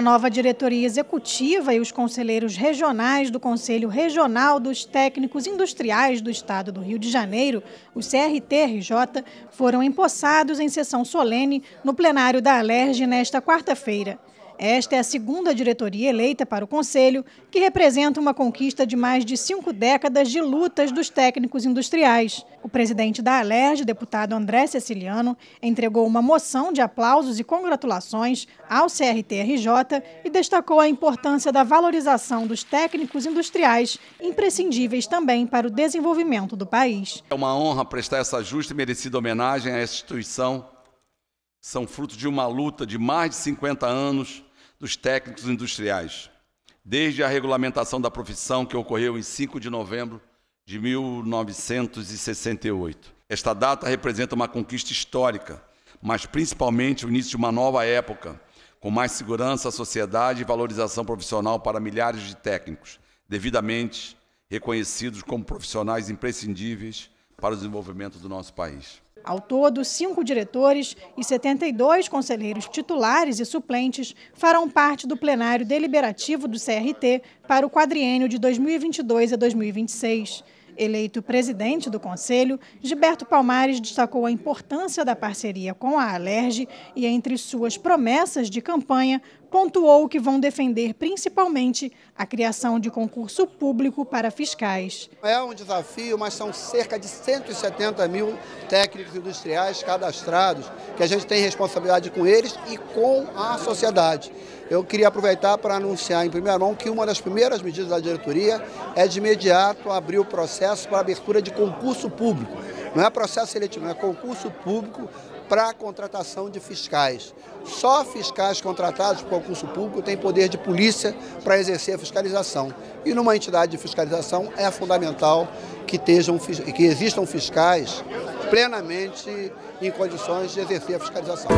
nova diretoria executiva e os conselheiros regionais do Conselho Regional dos Técnicos Industriais do Estado do Rio de Janeiro, o CRT-RJ, foram empossados em sessão solene no plenário da Alerj nesta quarta-feira. Esta é a segunda diretoria eleita para o Conselho, que representa uma conquista de mais de cinco décadas de lutas dos técnicos industriais. O presidente da Alerj, deputado André Ceciliano, entregou uma moção de aplausos e congratulações ao CRTRJ e destacou a importância da valorização dos técnicos industriais, imprescindíveis também para o desenvolvimento do país. É uma honra prestar essa justa e merecida homenagem essa instituição. São fruto de uma luta de mais de 50 anos dos técnicos industriais, desde a regulamentação da profissão que ocorreu em 5 de novembro de 1968. Esta data representa uma conquista histórica, mas principalmente o início de uma nova época, com mais segurança à sociedade e valorização profissional para milhares de técnicos, devidamente reconhecidos como profissionais imprescindíveis para o desenvolvimento do nosso país. Ao todo, cinco diretores e 72 conselheiros titulares e suplentes farão parte do plenário deliberativo do CRT para o quadriênio de 2022 a 2026. Eleito presidente do Conselho, Gilberto Palmares destacou a importância da parceria com a Alerj e, entre suas promessas de campanha, pontuou que vão defender principalmente a criação de concurso público para fiscais. É um desafio, mas são cerca de 170 mil técnicos industriais cadastrados, que a gente tem responsabilidade com eles e com a sociedade. Eu queria aproveitar para anunciar em primeira mão que uma das primeiras medidas da diretoria é de imediato abrir o processo para abertura de concurso público. Não é processo seletivo, é concurso público para a contratação de fiscais. Só fiscais contratados por concurso público têm poder de polícia para exercer a fiscalização. E numa entidade de fiscalização é fundamental que, estejam, que existam fiscais plenamente em condições de exercer a fiscalização.